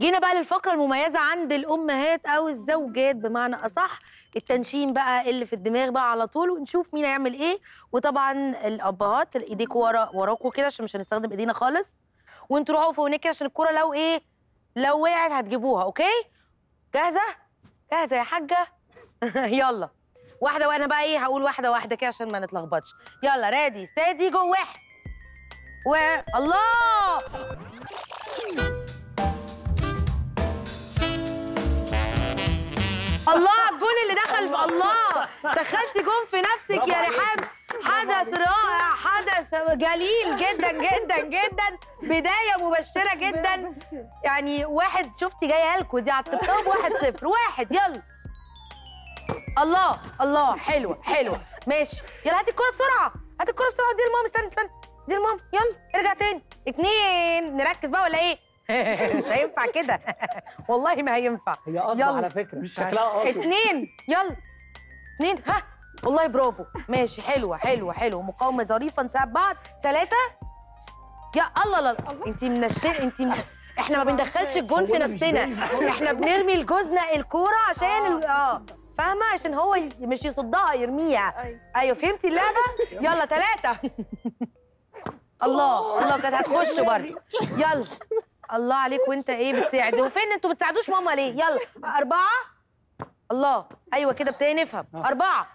جينا بقى للفقرة المميزة عند الأمهات أو الزوجات بمعنى أصح ال tension بقى اللي في الدماغ بقى على طول ونشوف مين هيعمل إيه. وطبعا الأبهات إيديكوا ورا وراكوا كده عشان مش هنستخدم إيدينا خالص. وانتوا روحوا فوق هناك عشان الكورة لو إيه لو وقعت هتجيبوها okay؟ جاهزة؟ جاهزة يا حاجة؟ يلا. واحدة وأنا بقى إيه هقول واحدة واحدة كده عشان ما نتلخبطش. يلا ready steady go واحد. و الله! دخلتي جون في نفسك يا رحاب. حدث رائع حدث جليل جدا جدا جدا. بداية مبشرة جدا. يعني واحد شفتي جاية لكم دي على الطبطاب واحد صفر. واحد يلا. الله الله. حلوة حلوة ماشي. يلا هاتي الكوره بسرعة. هاتي الكوره بسرعة. دي الماما استنى استنى. دي الماما يلا ارجع تاني. اتنين. نركز بقى ولا إيه؟ مش هينفع كده. والله ما هينفع. هي قصد يلا. على فكرة. مش شكلها قصد اتنين. يلا. اتنين. ها والله برافو. ماشي حلوة حلوة حلوة. مقاومة ظريفة نساعد بعض. ثلاثة يا الله لا انت من الشيء انت من... إحنا ما بندخلش الجون في نفسنا. إحنا بنرمي لجوزنا الكورة عشان. آه. فاهمة؟ عشان هو مش يصدها يرميها. أيوة. أيوه فهمتي اللعبة؟ يلا ثلاثة الله الله كانت هتخش برضه. يلا. الله عليك وانت إيه بتساعد؟ وفين أنتوا بتساعدوش ماما ليه؟ يلا. أربعة. الله. أيوه كده ابتدينا نفهم أربعة.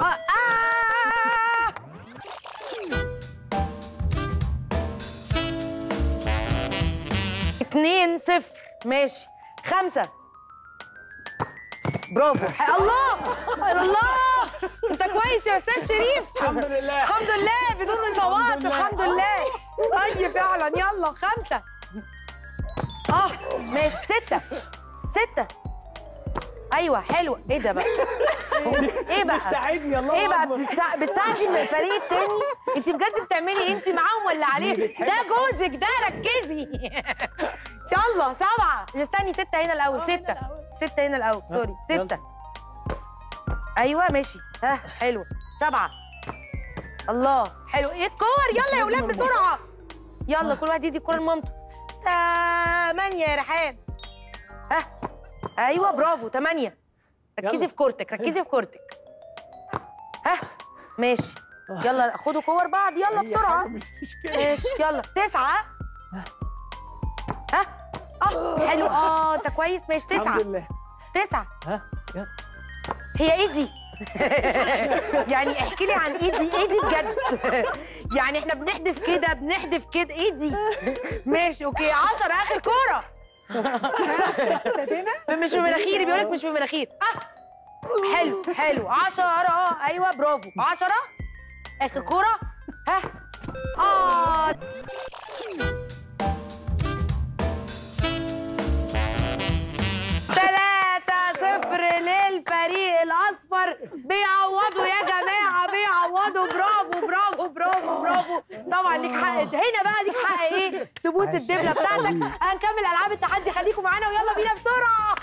آه. آه. اتنين صفر. ماشي. خمسة. برافو. الله. الله. أنت كويس يا أستاذ شريف. الحمد لله. الحمد لله. بدون لله. الحمد لله. طيب فعلا. يلا. خمسة. آه. ماشي. ستة. ستة. أيوه حلوة إيه ده بقى؟ إيه بقى؟ بتساعدني الله إيه بقى. بتساعدي من الفريق التاني؟ انت بجد بتعملي إيه؟ انت معاهم ولا عليه؟ ده جوزك ده ركزي. يلا سبعة. استني ستة هنا الأول ستة. ستة هنا الأول sorry يلا. ستة. أيوه ماشي. ها حلوة سبعة. الله حلو. إيه الكور؟ يلا يا ولاد بسرعة. يلا كل واحد يدي الكورة لمامته. تمانية يا ريحان ها. أيوه برافو. تمانية. ركزي يلا. في كورتك ركزي في كورتك. ها ماشي. يلا خدوا كور بعض. يلا مشكله ماشي يلا. تسعة. ها؟ آه حلو. آه انت كويس. ماشي تسعة. الحمد لله. تسعة. ها يلا. هي ايدي. يعني احكي لي عن ايدي. ايدي بجد. يعني إحنا بنحدف كده بنحدف كده. ايدي. ماشي أوكي. 10 آخر كورة. ابتدينا مش في مناخيري بيقول لك مش في مناخيري. آه. حلو حلو. 10 أيوه برافو. 10 آخر كورة. ها. آه. ثلاثة صفر للفريق الأصفر. بيعوضوا يا جماعة بيعوضوا برافو برافو برافو برافو طبعا ليك حق. هنا بقى ليك حق إيه؟ تبوس الدبلة بتاعتك. هنكمل ألعاب التحدي. خليكم معانا ويلا بينا بسرعة.